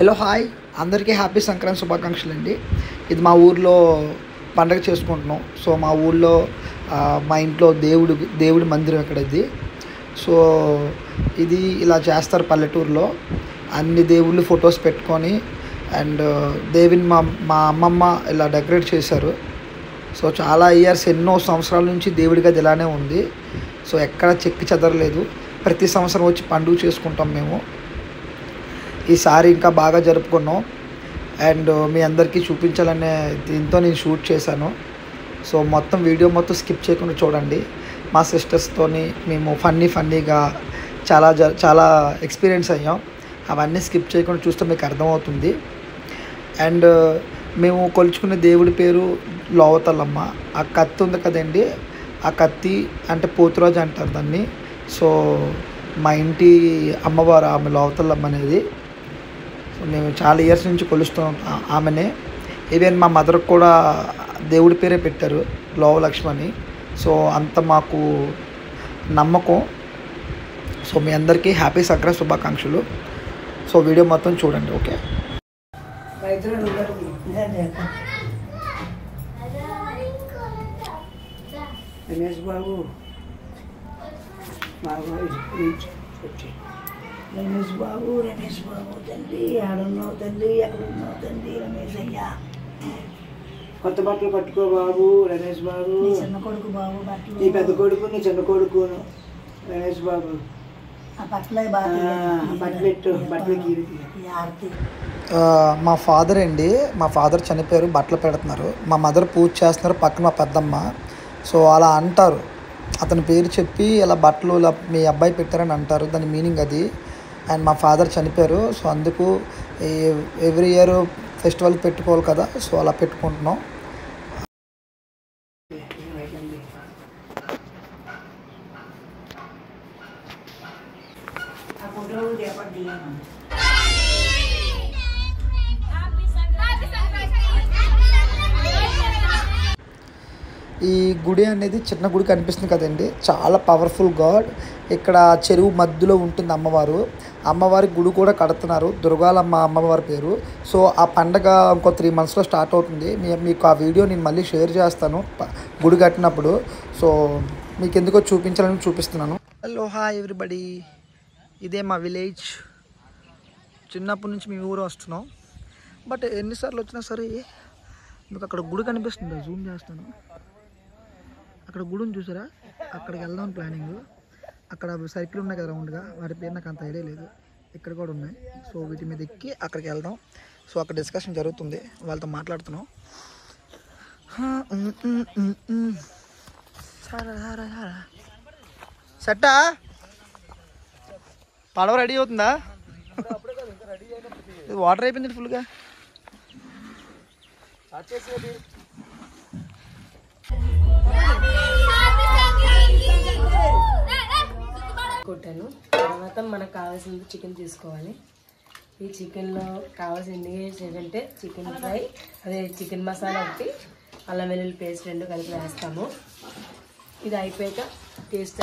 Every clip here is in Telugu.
హలో హాయ్ అందరికీ హ్యాపీ సంక్రాంతి శుభాకాంక్షలు అండి. ఇది మా ఊర్లో పండగ చేసుకుంటున్నాం. సో మా ఊర్లో మా ఇంట్లో దేవుడు దేవుడి మందిరం ఇక్కడ ఇది సో ఇది ఇలా చేస్తారు పల్లెటూరులో. అన్ని దేవుళ్ళు ఫొటోస్ పెట్టుకొని అండ్ దేవుని మా మా అమ్మమ్మ ఇలా డెకరేట్ చేశారు. సో చాలా ఇయర్స్ ఎన్నో సంవత్సరాల నుంచి దేవుడి గది ఇలానే ఉంది. సో ఎక్కడ చెక్కి చెదరలేదు. ప్రతి సంవత్సరం వచ్చి పండుగ చేసుకుంటాం మేము. ఈసారి ఇంకా బాగా జరుపుకున్నాం. అండ్ uh, మీ అందరికీ చూపించాలనే దీంతో నేను షూట్ చేశాను. సో మొత్తం వీడియో మొత్తం స్కిప్ చేయకుండా చూడండి. మా సిస్టర్స్తోని మేము ఫన్నీ ఫన్నీగా చాలా జ చాలా ఎక్స్పీరియన్స్ అయ్యాం. అవన్నీ స్కిప్ చేయకుండా చూస్తే మీకు అర్థమవుతుంది. అండ్ uh, మేము కొలుచుకునే దేవుడి పేరు లోవతలమ్మ ఆ కత్తి ఉంది కదండి ఆ కత్తి అంటే పోతురాజు అంటారు దాన్ని. సో మా ఇంటి అమ్మవారు ఆమె లోవతలమ్మ అనేది. మేము చాలా ఇయర్స్ నుంచి కొలుస్తున్నాం ఆ- ఆమెనే. ఈవెన్ మా మదర్కి కూడా దేవుడి పేరే పెట్టారు లోవ లక్ష్మణి. సో అంత మాకు నమ్మకం. సో మీ అందరికీ హ్యాపీ సక్ర శుభాకాంక్షలు. సో వీడియో మొత్తం చూడండి ఓకే రమేష్ బాబు బాబు వచ్చి రమేష్ బాబు రమేష్ బాబు తండ్రి ఆడున్నావు తండ్రి ఎక్కడున్నావు తండ్రి రమేష్ అయ్యా కొత్త బట్టలు కట్టుకో బాబు రమేష్ బాబు చిన్న కొడుకు బాబు బట్టలు. నీ పెద్ద కొడుకు నీ చిన్న కొడుకును. రమేష్ బాబు మా ఫాదర్ అండి మా ఫాదర్ చనిపోయారు బట్టలు పెడుతున్నారు. మా మదర్ పూజ చేస్తున్నారు పక్కన మా పెద్దమ్మ. సో అలా అంటారు. అతని పేరు చెప్పి ఇలా బట్టలు ఇలా మీ అబ్బాయి పెట్టారని అంటారు. దాని మీనింగ్ అది. అండ్ మా ఫాదర్ చనిపోయారు. సో అందుకు ఎవ్రీ ఇయర్ ఫెస్టివల్ పెట్టుకోవాలి కదా. సో అలా పెట్టుకుంటున్నాం. ఆ ఫోటో ఈ గుడి అనేది చిన్న గుడి కనిపిస్తుంది కదండి. చాలా పవర్ఫుల్ గాడ్ ఇక్కడ చెరువు మధ్యలో ఉంటుంది అమ్మవారు. అమ్మవారి గుడి కూడా కడుతున్నారు. దుర్గాలమ్మ అమ్మవారి పేరు. సో ఆ పండగ ఇంకో త్రీ మంత్స్లో స్టార్ట్ అవుతుంది. మీకు ఆ వీడియో నేను మళ్ళీ షేర్ చేస్తాను గుడి కట్టినప్పుడు. సో మీకు ఎందుకో చూపించాలని చూపిస్తున్నాను. హలో హాయ్ ఎవ్రీబడి ఇదే మా విలేజ్ చిన్నప్పటి నుంచి మేము ఊరు వస్తున్నాం. బట్ ఎన్నిసార్లు వచ్చినా సరే మీకు అక్కడ గుడి కనిపిస్తుంది? జూమ్ చేస్తాను. అక్కడ గుడిని చూసారా? అక్కడికి వెళ్దాం ప్లానింగ్. అక్కడ సర్కిల్ ఉన్నాయి కదా రౌండ్గా. వాటి పేరు నాకు అంత ఐడియా లేదు. ఇక్కడ కూడా ఉన్నాయి. సో వీటి మీద ఎక్కి అక్కడికి వెళ్దాం. సో అక్కడ డిస్కషన్ జరుగుతుంది. వాళ్ళతో మాట్లాడుతున్నాం. సారా, సారా. సెట్టా? పడవ రెడీ అవుతుందా? ఇది వాటర్ అయిపోయింది ఫుల్గా. కొట్టాను. తర్వాత మనకు కావాల్సింది చికెన్ తీసుకోవాలి. ఈ చికెన్లో కావాల్సిన ఇంగ్రీడియంట్స్ ఏంటంటే చికెన్ ఫ్రై అదే చికెన్ మసాలా ఒకటి అల్లం వెల్లుల్లి పేస్ట్ రెండు కలిపి వేస్తాము. ఇది అయిపోయాక టేస్ట్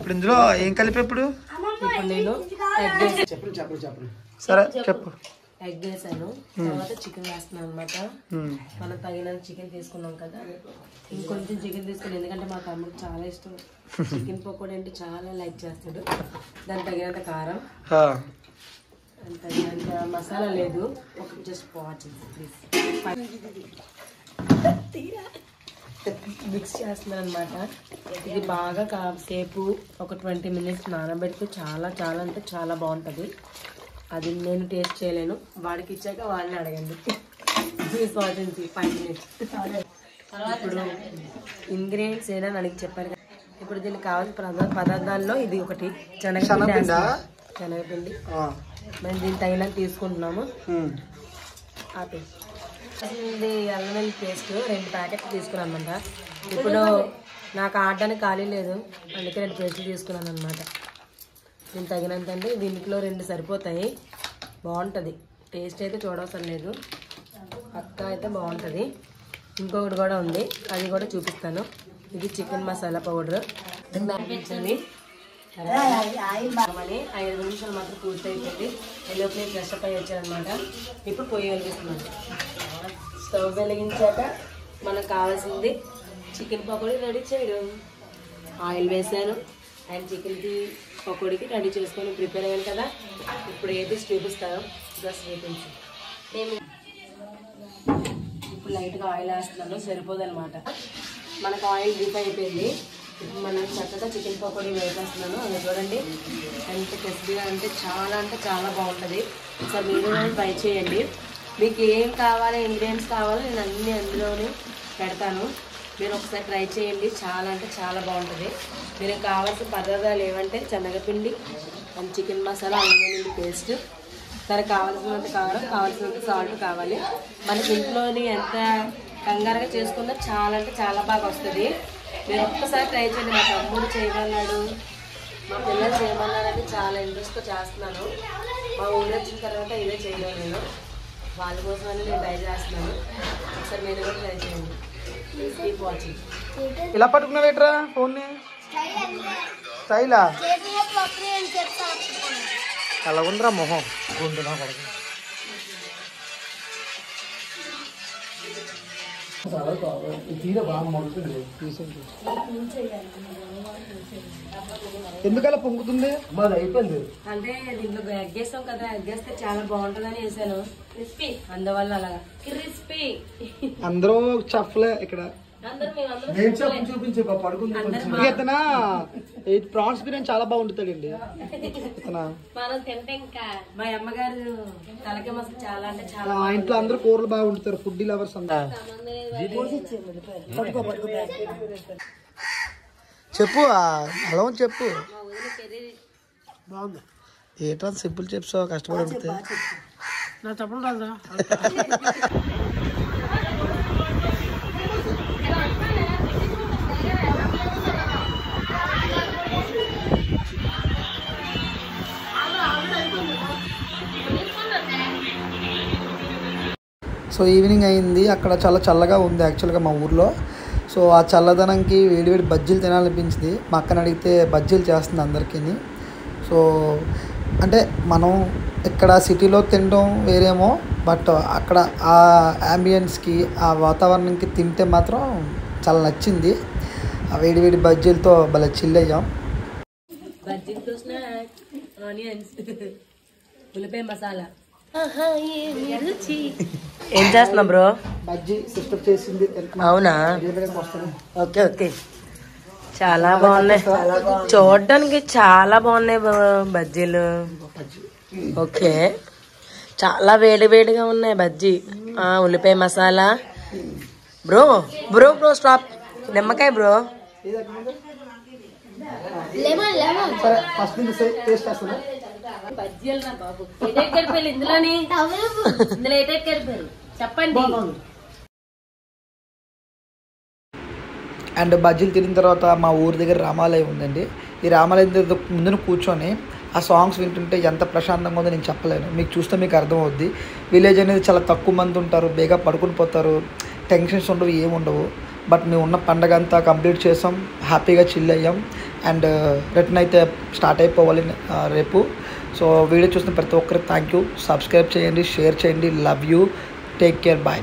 ఇప్పుడు ఇందులో ఏం కలిపి ఇప్పుడు? ఇప్పుడు నేను సరే చెప్పు. ఎగ్ వేసాను తర్వాత చికెన్ వేస్తున్నాను అనమాట ఉమ్. మనం తగినంత చికెన్ తీసుకున్నాం కదా. ఇంకొంచెం చికెన్ తీసుకుని ఎందుకంటే మా తమ్ముడు చాలా ఇష్టం. చికెన్ పకోడీ అంటే చాలా లైక్ చేస్తాడు. దానికి తగినంత కారం. తగినంత మసాలా లేదు. ఒక జస్ట్ వాచ్ ప్లీజ్ మిక్స్ చేస్తున్నాను అనమాట ఇది బాగా కాసేపు ఒక ట్వంటీ మినిట్స్ నానబెడితే చాలా చాలా అంటే చాలా బాగుంటుంది. అది నేను టేస్ట్ చేయలేను. వాడికి ఇచ్చాక వాళ్ళని అడగండి. వాచించి ఫైవ్ మినిట్స్ ఇప్పుడు ఇంగ్రీడియంట్స్ ఏనా అడిగి చెప్పారు కదా. ఇప్పుడు దీనికి కావాల్సిన పదార్థ పదార్థాల్లో ఇది ఒకటి. శనగపిండి శనగపిండా? మేము దీని తగినంత తీసుకుంటున్నాము. ఉమ్. ఆపే. ఇది అల్లం వెల్లుల్లి పేస్ట్ రెండు ప్యాకెట్లు తీసుకున్నాను అనమాట ఇప్పుడు నాకు ఆడడానికి ఖాళీ లేదు. అందుకే రెండు పేస్ట్లు తీసుకున్నాను అనమాట దీనికి తగినంత అంటే దీంట్లో రెండు సరిపోతాయి. బాగుంటుంది. టేస్ట్ అయితే చూడవసరం లేదు. పక్కా అయితే బాగుంటుంది. ఇంకొకటి కూడా ఉంది. అది కూడా చూపిస్తాను. ఇది చికెన్ మసాలా పౌడర్. అనిపించండి అని ఐదు నిమిషాలు మాత్రం పూర్తి అయిపోయింది ఎల్లోపే ఫ్రెష్ అప్ అయ్యి వచ్చారనమాట ఇప్పుడు పొయ్యి వెలిగిస్తున్నాను. స్టవ్ వెలిగించాక మనకు కావాల్సింది చికెన్ పకోడీ రెడీ చేయడం. ఆయిల్ వేసాను అండ్ చికెన్కి పకోడీకి రెడీ చేసుకొని ప్రిపేర్ అయ్యాను కదా. ఇప్పుడు ఏది చూపిస్తారో జస్ట్ వేపించి నేను ఇప్పుడు లైట్గా ఆయిల్ వేస్తున్నాను సరిపోదు అనమాట మనకు ఆయిల్ డీప్ అయిపోయింది. ఇప్పుడు మనం చక్కగా చికెన్ పకోడీ వేసేస్తున్నాను అది చూడండి. ఎంత టెస్టీగా అంటే చాలా అంటే చాలా బాగుంటుంది. ఒకసారి మీరు ట్రై చేయండి. మీకు ఏం కావాలి ఇంగ్రీడియంట్స్ కావాలో నేను అన్ని అందులోనే పెడతాను. మీరు ఒకసారి ట్రై చేయండి. చాలా అంటే చాలా బాగుంటుంది. మీరు కావాల్సిన పదార్థాలు ఏమంటే శనగపిండి అండ్ చికెన్ మసాలా అల్లం పేస్ట్. దానికి కావాల్సినంత కారం కావాల్సినంత సాల్ట్ కావాలి. మనకి ఇంట్లోని ఎంత కంగారుగా చేసుకున్నా చాలా అంటే చాలా బాగా వస్తుంది. మీరు ఒక్కసారి ట్రై చేయండి. మా తమ్ముడు చేయమన్నాడు. మా పిల్లలు చేయమన్నారని చాలా ఇంట్రెస్ట్తో చేస్తున్నాను. మా ఊరు వచ్చిన తర్వాత ఇదే చేయలేను నేను. వాళ్ళ కోసమని నేను ట్రై చేస్తున్నాను. ఒకసారి మీరు కూడా ట్రై చేయండి. ఇలా పట్టుకున్నావేట్రా ఫోన్ని? స్టైలా? అలా ఉందిరా మొహం. గుండు నా కొడుకు. ఎందుకలా పొంగుతుంది? మాది అయిపోయింది. అంటే దీంట్లో ఎగ్గేస్తాం కదా ఎగ్గేస్తే చాలా బాగుంటుందని వేసాను. క్రిస్పీ అందువల్ల అలాగా. క్రిస్పీ అందరూ చఫలే ఇక్కడ. అందరూ అందరం ఇతన? ప్రాన్స్ బిర్యానీ చాలా బాగుంటుందండి. మా అమ్మగారు తలకే మసలు చాలా అంటే చాలా ఆ ఇంట్లో అందరూ కూరలు బాగా వండుతారు ఫుడ్ లవర్స్ అంతా చెప్పు ఉంది చెప్పు. బాగుంది. సింపుల్ చెప్స్ కష్టపడి నా చెప్పడం రాదా సో ఈవినింగ్ అయింది. అక్కడ చాలా చల్లగా ఉంది యాక్చువల్గా మా ఊర్లో. సో ఆ చల్లదనంకి వేడివేడి బజ్జీలు తినాలనిపించింది. మా అక్కని అడిగితే బజ్జీలు చేస్తుంది అందరికీ సో అంటే మనం ఇక్కడ సిటీలో తినడం వేరేమో బట్ అక్కడ ఆ అంబియన్స్కి ఆ వాతావరణంకి తింటే మాత్రం చాలా నచ్చింది. ఆ వేడి వేడి బజ్జీలతో భలే చిల్ అయ్యాం. బజ్జీలతో ఆనియన్స్ ఉల్లిపాయ మసాలా. ఏం చేస్తున్నా బ్రో? సిస్టర్ చేసింది అవునా? Okay okay. చాలా బాగున్నాయి. చూడడానికి చాలా బాగున్నాయి బజ్జీలు. ఓకే. చాలా వేడి వేడిగా ఉన్నాయి బజ్జీ. ఆ, ఉల్లిపాయ masala. Bro bro bro stop నిమ్మకాయ బ్రో. ఫస్ట్ నుంచి టేస్ట్ చేస్తాను బజ్జీలు బాబు ఇందులో చెప్పండి అండ్ బజ్జీలు తిరిగిన తర్వాత మా ఊరి దగ్గర రామాలయం ఉందండి. ఈ రామాలయం దగ్గర ముందున కూర్చొని ఆ సాంగ్స్ వింటుంటే ఎంత ప్రశాంతంగా ఉందో నేను చెప్పలేను. మీకు చూస్తే మీకు అర్థమవుద్ది. విలేజ్ అనేది చాలా తక్కువ మంది ఉంటారు బేగా పడుకుని పోతారు టెన్షన్స్ ఉండవు ఏముండవు బట్ మేము ఉన్న పండగ అంతా కంప్లీట్ చేసాం హ్యాపీగా చిల్ అయ్యాం. అండ్ రిటర్న్ అయితే స్టార్ట్ అయిపోవాలి రేపు. సో వీడియో చూసిన ప్రతి ఒక్కరికి థ్యాంక్ యూ సబ్స్క్రైబ్ చేయండి షేర్ చేయండి. Love you take care bye